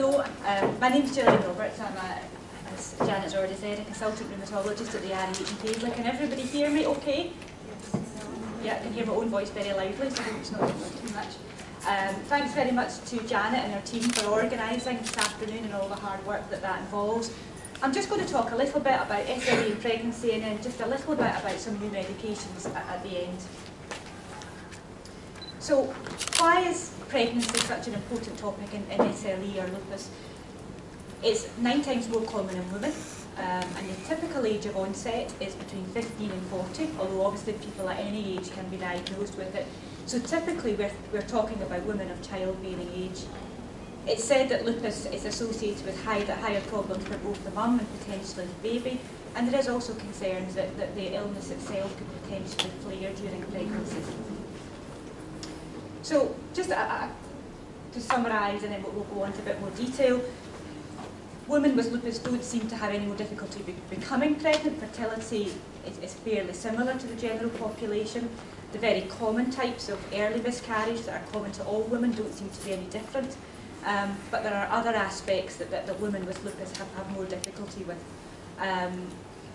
hello, um, my is Gillian Roberts. I'm a, as Janet's already said, a consultant rheumatologist at the RAH in. Can everybody hear me okay? Yeah, I can hear my own voice very loudly, so it's not too much. Um, thanks very much to Janet and her team for organising this afternoon and all the hard work that that involves. I'm just going to talk a little bit about SLE and pregnancy and then just a little bit about some new medications at, at the end. So why is pregnancy such an important topic in, in SLE or lupus? It's nine times more common in women um, and the typical age of onset is between 15 and 40, although obviously people at any age can be diagnosed with it. So typically we're, we're talking about women of childbearing age. It's said that lupus is associated with high, higher problems for both the mum and potentially the baby, and there is also concerns that, that the illness itself could potentially flare during pregnancy. So just to summarise and then we'll, we'll go on to a bit more detail, women with lupus don't seem to have any more difficulty be becoming pregnant. Fertility is, is, fairly similar to the general population. The very common types of early miscarriage that are common to all women don't seem to be any different. Um, but there are other aspects that, that, that women with lupus have, have more difficulty with. Um,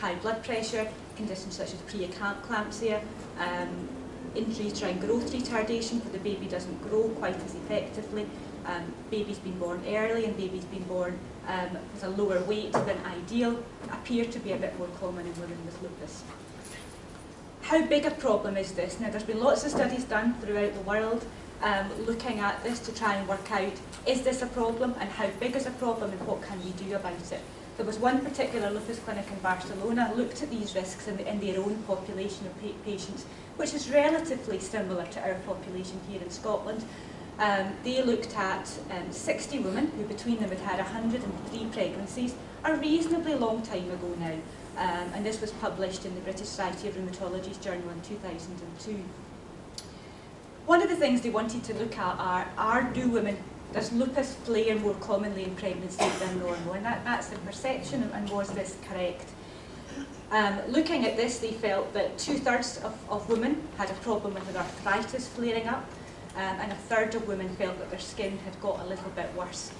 high blood pressure, conditions such as preeclampsia, um, intrauterine growth retardation where the baby doesn't grow quite as effectively. Um, babies being born early and babies being born um, with a lower weight than ideal appear to be a bit more common in women with lupus. How big a problem is this? Now there's been lots of studies done throughout the world um, looking at this to try and work out is this a problem and how big is a problem and what can we do about it. There was one particular lupus clinic in Barcelona looked at these risks in, in their own population of pa patients which is relatively similar to our population here in Scotland. Um, they looked at um, 60 women who between them had had 103 pregnancies, a reasonably long time ago now. Um, and this was published in the British Society of Rheumatology's journal in 2002. One of the things they wanted to look at are, are do women, does lupus flare more commonly in pregnancy than normal? And that, that's the perception, and was this correct? Um, looking at this, they felt that two-thirds of, of women had a problem with their arthritis flaring up, um, and a third of women felt that their skin had got a little bit worse.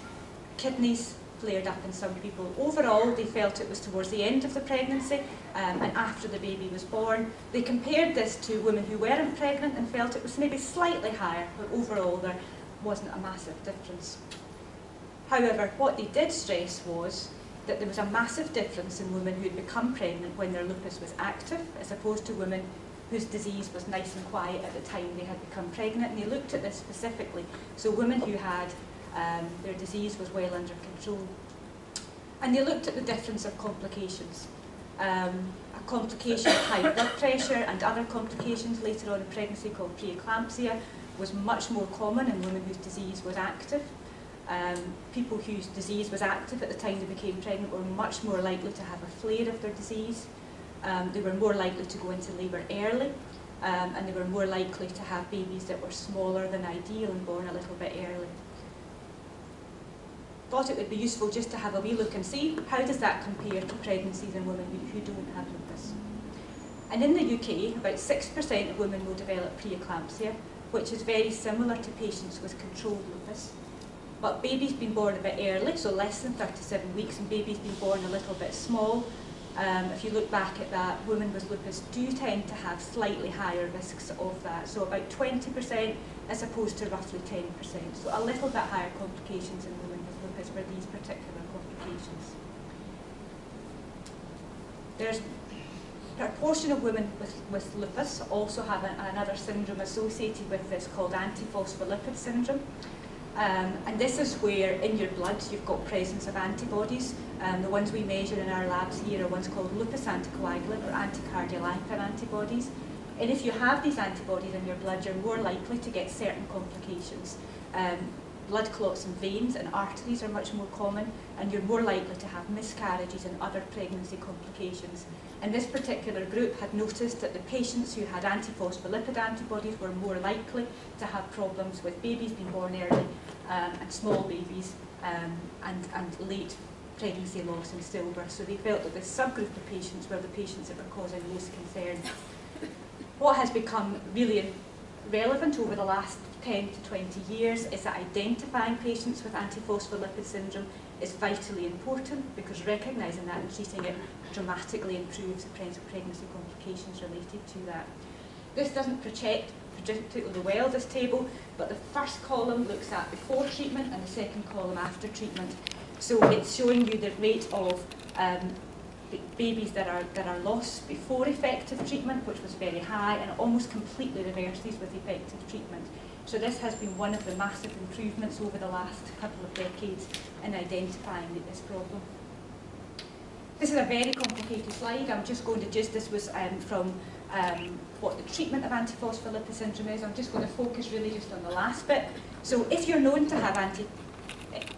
Kidneys flared up in some people. Overall, they felt it was towards the end of the pregnancy um, and after the baby was born. They compared this to women who weren't pregnant and felt it was maybe slightly higher, but overall there wasn't a massive difference. However, what they did stress was that there was a massive difference in women who had become pregnant when their lupus was active, as opposed to women whose disease was nice and quiet at the time they had become pregnant. And they looked at this specifically. So women who had um, their disease was well under control. And they looked at the difference of complications. Um, a complication of high blood pressure and other complications later on in pregnancy called preeclampsia was much more common in women whose disease was active. Um, people whose disease was active at the time they became pregnant were much more likely to have a flare of their disease. Um, they were more likely to go into labour early, um, and they were more likely to have babies that were smaller than ideal and born a little bit early. Thought it would be useful just to have a wee look and see how does that compare to pregnancies in women who, don't have lupus. And in the UK, about 6% of women will develop preeclampsia, which is very similar to patients with controlled lupus. But babies been born a bit early, so less than 37 weeks, and babies been born a little bit small, um, if you look back at that, women with lupus do tend to have slightly higher risks of that. So about 20% as opposed to roughly 10%. So a little bit higher complications in women with lupus for these particular complications. There's proportion of women with, with lupus also have an, another syndrome associated with this called antiphospholipid syndrome. Um, and this is where in your blood you've got presence of antibodies. Um, the ones we measure in our labs here are ones called lupus anticoagulant or anticardiolipin antibodies. And if you have these antibodies in your blood, you're more likely to get certain complications. Um, blood clots in veins and arteries are much more common, and you're more likely to have miscarriages and other pregnancy complications. And this particular group had noticed that the patients who had antiphospholipid antibodies were more likely to have problems with babies being born early um, and small babies um, and, and late pregnancy loss and stillbirth. So they felt that this subgroup of patients were the patients that were causing most concern. what has become really relevant over the last 10 to 20 years is that identifying patients with antiphospholipid syndrome is vitally important because recognising that and treating it dramatically improves the pregnancy complications related to that. This doesn't project particularly well, this table, but the first column looks at before treatment and the second column after treatment. So it's showing you the rate of um, babies that are, that are lost before effective treatment, which was very high, and almost completely reverses with effective treatment. So this has been one of the massive improvements over the last couple of decades in identifying this problem. This is a very complicated slide. I'm just going to just, this was um, from um, what the treatment of antiphospholipid syndrome is. I'm just going to focus really just on the last bit. So if you're known to have anti,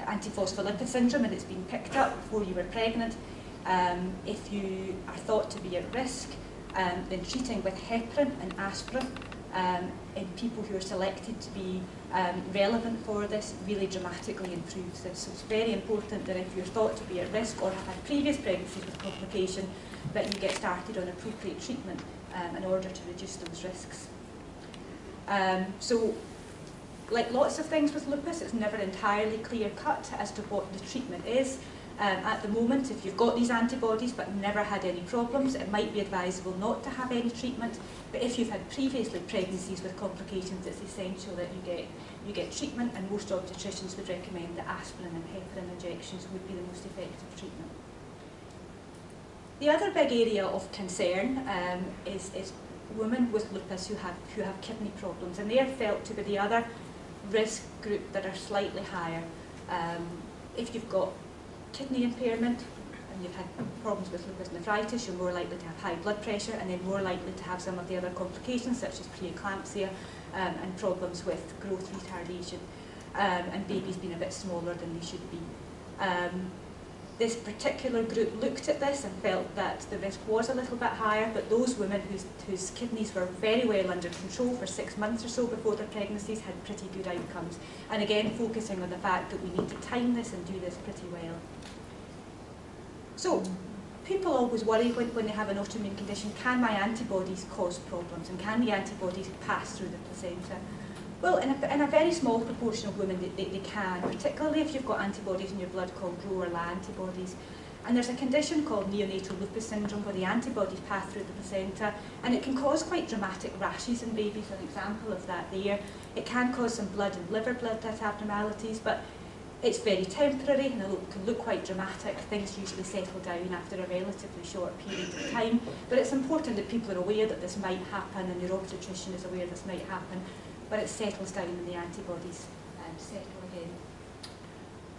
antiphospholipid syndrome and it's been picked up before you were pregnant, um, if you are thought to be at risk, um, then treating with heparin and aspirin um, in people who are selected to be um, relevant for this really dramatically improves this. So it's very important that if you're thought to be at risk or have had previous pregnancies with complication, that you get started on appropriate treatment um, in order to reduce those risks. Um, so like lots of things with lupus, it's never entirely clear cut as to what the treatment is. Um, at the moment, if you've got these antibodies but never had any problems, it might be advisable not to have any treatment. But if you've had previously pregnancies with complications, it's essential that you get you get treatment, and most obstetricians would recommend that aspirin and heparin injections would be the most effective treatment. The other big area of concern um, is, is women with lupus who have, who have kidney problems, and they are felt to be the other risk group that are slightly higher. Um, if you've got kidney impairment and you've had problems with lupus nephritis, you're more likely to have high blood pressure and then more likely to have some of the other complications such as preeclampsia um, and problems with growth retardation um, and babies being a bit smaller than they should be. Um, this particular group looked at this and felt that the risk was a little bit higher, but those women whose, whose kidneys were very well under control for six months or so before their pregnancies had pretty good outcomes. And again, focusing on the fact that we need to time this and do this pretty well. So, people always worry when, when they have an autoimmune condition, can my antibodies cause problems and can the antibodies pass through the placenta? Well, in a, in a very small proportion of women, they, they, they can, particularly if you've got antibodies in your blood called Ro or La antibodies. And there's a condition called neonatal lupus syndrome where the antibodies pass through the placenta and it can cause quite dramatic rashes in babies, an example of that there. It can cause some blood and liver blood test abnormalities, but it's very temporary and it can look quite dramatic. Things usually settle down after a relatively short period of time. But it's important that people are aware that this might happen and your obstetrician is aware this might happen but it settles down and the antibodies um, settle again.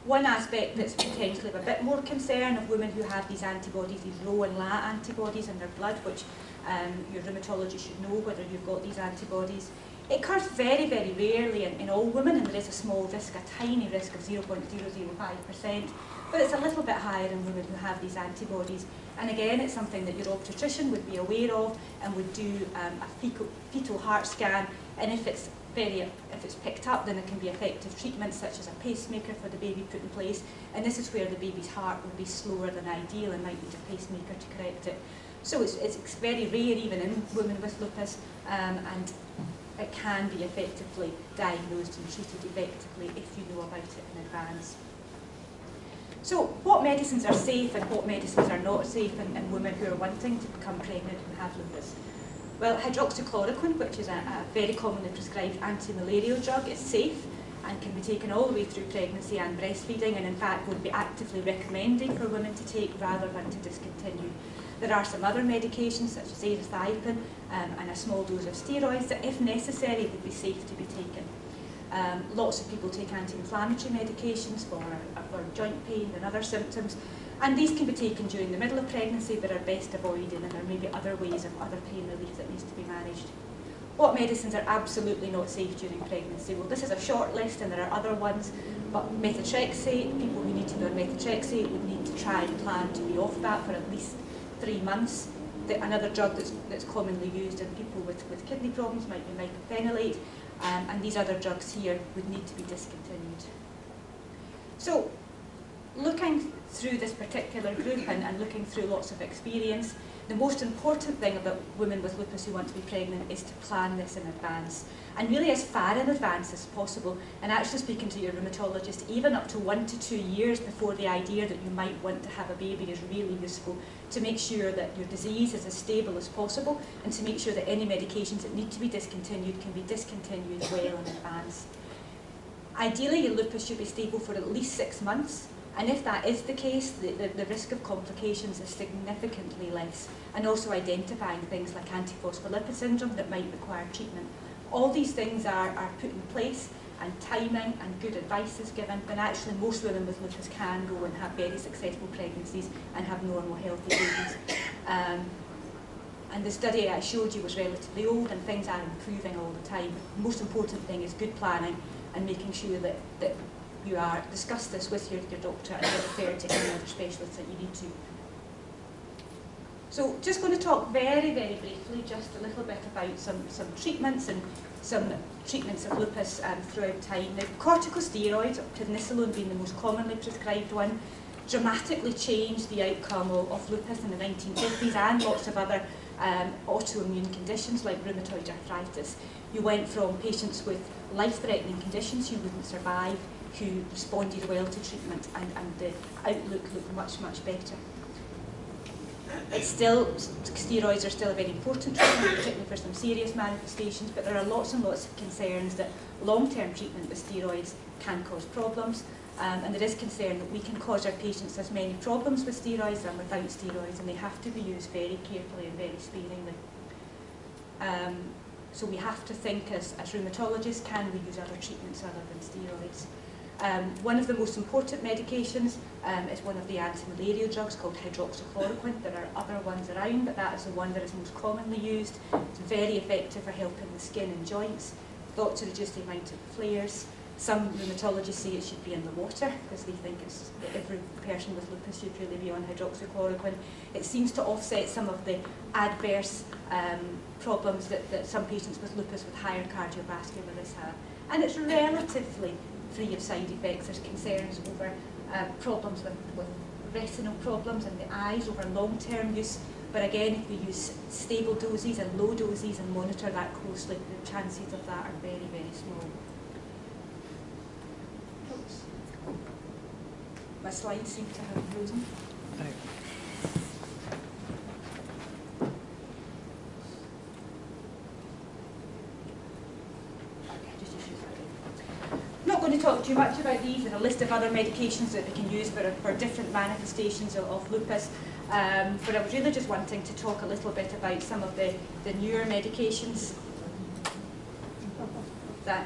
One aspect that's potentially of a bit more concern of women who have these antibodies, these Ro and La antibodies in their blood, which um, your rheumatologist should know whether you've got these antibodies. It occurs very, very rarely in, in all women, and there is a small risk, a tiny risk of 0.005%, but it's a little bit higher in women who have these antibodies. And again, it's something that your obstetrician would be aware of and would do um, a fecal, fetal heart scan, and if it's very, if it's picked up, then there can be effective treatments such as a pacemaker for the baby put in place. And this is where the baby's heart would be slower than ideal and might need a pacemaker to correct it. So it's, it's very rare even in women with lupus um, and it can be effectively diagnosed and treated effectively if you know about it in advance. So what medicines are safe and what medicines are not safe in, in women who are wanting to become pregnant and have lupus? Well, hydroxychloroquine, which is a, a very commonly prescribed anti-malarial drug, is safe and can be taken all the way through pregnancy and breastfeeding and in fact would be actively recommended for women to take rather than to discontinue. There are some other medications such as azathioprine um, and a small dose of steroids that if necessary would be safe to be taken. Um, lots of people take anti-inflammatory medications for, for joint pain and other symptoms and these can be taken during the middle of pregnancy but are best avoided and there may be other ways of other pain relief that needs to be managed. What medicines are absolutely not safe during pregnancy? Well, this is a short list and there are other ones, but methotrexate, people who need to be on methotrexate would need to try and plan to be off that for at least three months. The, another drug that's, that's commonly used in people with, with kidney problems might be mycophenolate, um, and these other drugs here would need to be discontinued. So, looking through this particular group and, looking through lots of experience, the most important thing about women with lupus who want to be pregnant is to plan this in advance. And really as far in advance as possible, and actually speaking to your rheumatologist, even up to one to two years before the idea that you might want to have a baby is really useful to make sure that your disease is as stable as possible and to make sure that any medications that need to be discontinued can be discontinued well in advance. Ideally, your lupus should be stable for at least six months, and if that is the case, the, the, the risk of complications is significantly less, and also identifying things like antiphospholipid syndrome that might require treatment. All these things are, are put in place, and timing and good advice is given, but actually most women with lupus can go and have very successful pregnancies and have normal, healthy babies. Um, and the study I showed you was relatively old and things are improving all the time. The most important thing is good planning and making sure that, that you are discuss this with your, your doctor and get referred to any other specialists that you need to. So just going to talk very, very briefly just a little bit about some, some treatments and some treatments of lupus um, throughout time. Now, corticosteroids, prednisolone being the most commonly prescribed one, dramatically changed the outcome of, of lupus in the 1950s and lots of other um, autoimmune conditions like rheumatoid arthritis. You went from patients with life-threatening conditions who wouldn't survive, who responded well to treatment, and, and the outlook looked much, much better. It's still, steroids are still a very important treatment, particularly for some serious manifestations, but there are lots and lots of concerns that long-term treatment with steroids can cause problems, um, and there is concern that we can cause our patients as many problems with steroids than without steroids, and they have to be used very carefully and very sparingly. Um, so we have to think as, as rheumatologists, can we use other treatments other than steroids? Um, one of the most important medications um, is one of the anti-malarial drugs called hydroxychloroquine. There are other ones around, but that is the one that is most commonly used. It's very effective for helping the skin and joints, thought to reduce the amount of flares. Some rheumatologists say it should be in the water because they think it's, every person with lupus should really be on hydroxychloroquine. It seems to offset some of the adverse um, problems that, that some patients with lupus with higher cardiovascular risk have. And it's relatively free of side effects. There's concerns over uh, problems with, with retinal problems in the eyes over long-term use. But again, if we use stable doses and low doses and monitor that closely, the chances of that are very, very small. Oops. My slides seem to have frozen. Talk too much about these. There's a list of other medications that we can use for, for different manifestations of, of lupus. Um, but I was really just wanting to talk a little bit about some of the, the newer medications that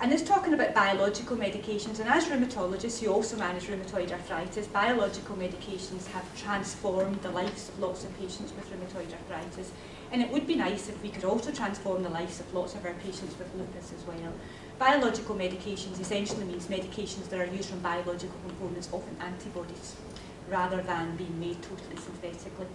and it's talking about biological medications, and as rheumatologists who also manage rheumatoid arthritis, biological medications have transformed the lives of lots of patients with rheumatoid arthritis. And it would be nice if we could also transform the lives of lots of our patients with lupus as well. Biological medications essentially means medications that are used from biological components, often antibodies, rather than being made totally synthetically.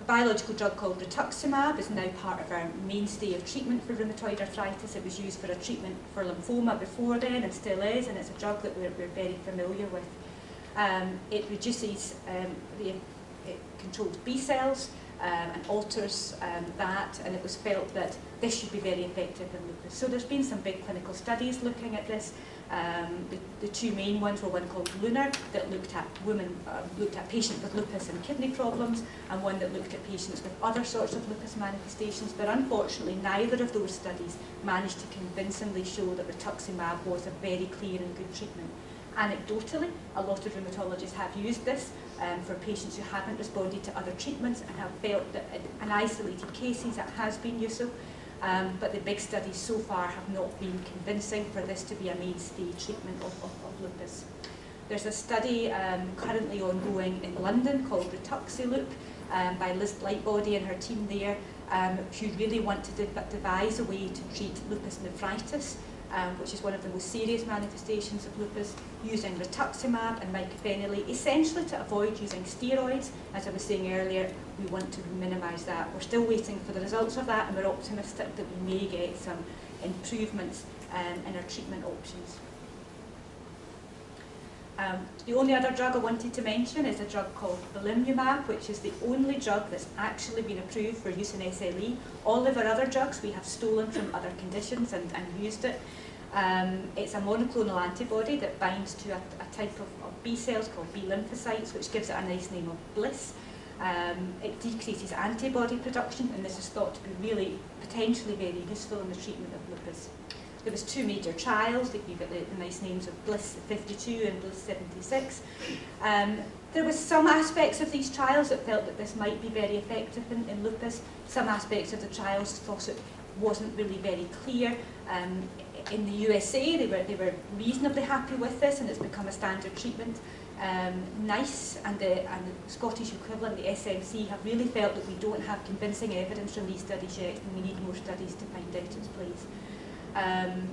A biological drug called rituximab is now part of our mainstay of treatment for rheumatoid arthritis. It was used for a treatment for lymphoma before then and still is, and it's a drug that we're, we're very familiar with. Um, it reduces um, the it controls B cells, um, and alters um, that, and it was felt that this should be very effective in lupus. So there's been some big clinical studies looking at this. Um, the, the two main ones were one called LUNAR that looked at women, uh, looked at patients with lupus and kidney problems, and one that looked at patients with other sorts of lupus manifestations. But unfortunately, neither of those studies managed to convincingly show that rituximab was a very clear and good treatment. Anecdotally, a lot of rheumatologists have used this um, for patients who haven't responded to other treatments and have felt that in isolated cases it has been useful. Um, but the big studies so far have not been convincing for this to be a mainstay treatment of, of, of lupus. There's a study um, currently ongoing in London called RITUXILUP um, by Liz Lightstone and her team there, um, who really want to de devise a way to treat lupus nephritis um, which is one of the most serious manifestations of lupus, using rituximab and mycophenolate, essentially to avoid using steroids. As I was saying earlier, we want to minimise that. We're still waiting for the results of that, and we're optimistic that we may get some improvements um, in our treatment options. Um, the only other drug I wanted to mention is a drug called belimumab, which is the only drug that's actually been approved for use in SLE. All of our other drugs we have stolen from other conditions and, and used it. Um, it's a monoclonal antibody that binds to a, a type of, of B cells called B lymphocytes, which gives it a nice name of bliss. Um, it decreases antibody production, and this is thought to be really potentially very useful in the treatment of. There was two major trials, that you get the, the nice names of Bliss 52 and Bliss 76. Um, there was some aspects of these trials that felt that this might be very effective in, in lupus. Some aspects of the trials thought it wasn't really very clear. Um, in the USA, they were, they were reasonably happy with this and it's become a standard treatment. Um, NICE and the, and the Scottish equivalent, the SMC, have really felt that we don't have convincing evidence from these studies yet and we need more studies to find out its place. Um,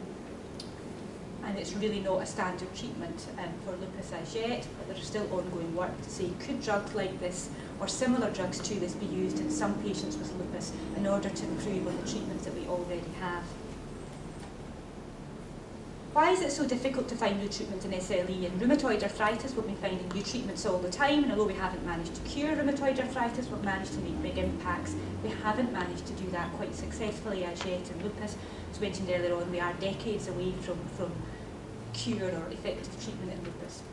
and it's really not a standard treatment um, for lupus as yet, but there's still ongoing work to see could drugs like this or similar drugs to this be used in some patients with lupus in order to improve on the treatments that we already have. Why is it so difficult to find new treatment in SLE? In rheumatoid arthritis, we've been finding new treatments all the time, and although we haven't managed to cure rheumatoid arthritis, we've managed to make big impacts. We haven't managed to do that quite successfully as yet in lupus. As mentioned earlier on, we are decades away from, from cure or effective treatment in lupus.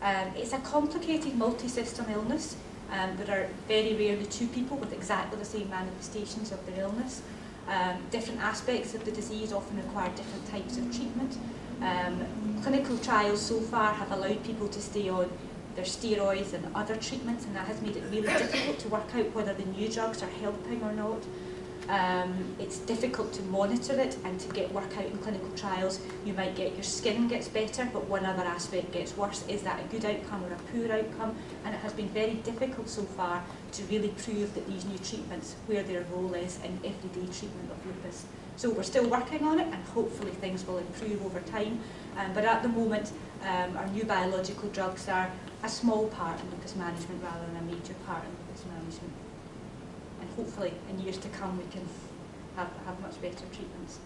Um, it's a complicated multi-system illness. Um, there are very rarely two people with exactly the same manifestations of their illness. Um, different aspects of the disease often require different types of treatment. Um, clinical trials so far have allowed people to stay on their steroids and other treatments and that has made it really difficult to work out whether the new drugs are helping or not. Um, it's difficult to monitor it and to get work out in clinical trials. You might get your skin gets better, but one other aspect gets worse. Is that a good outcome or a poor outcome? And it has been very difficult so far to really prove that these new treatments, where their role is in everyday treatment of lupus. So we're still working on it and hopefully things will improve over time. Um, but at the moment, um, our new biological drugs are a small part in lupus management rather than a major part in lupus management and hopefully in years to come we can have, have much better treatments.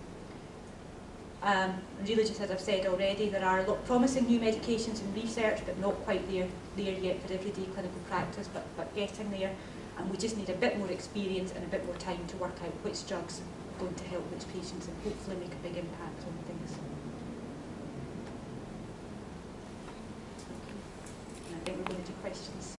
Um, and really just as I've said already, there are a lot of promising new medications in research, but not quite there, there yet for everyday clinical practice, but, but getting there. And we just need a bit more experience and a bit more time to work out which drugs are going to help which patients and hopefully make a big impact on things. And I think we're going to do questions.